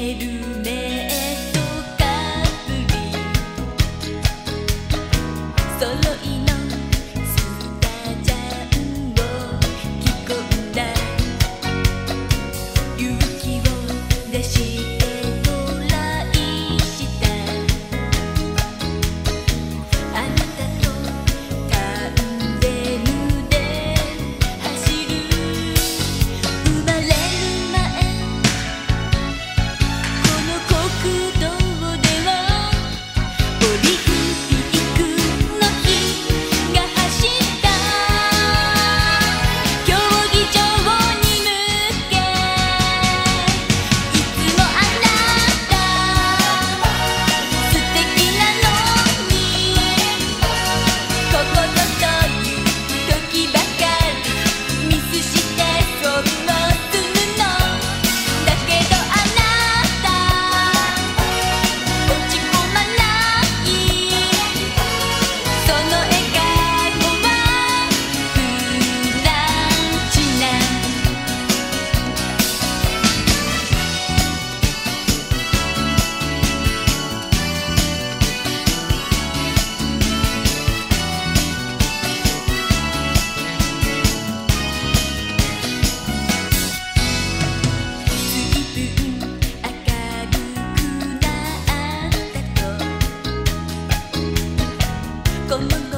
head con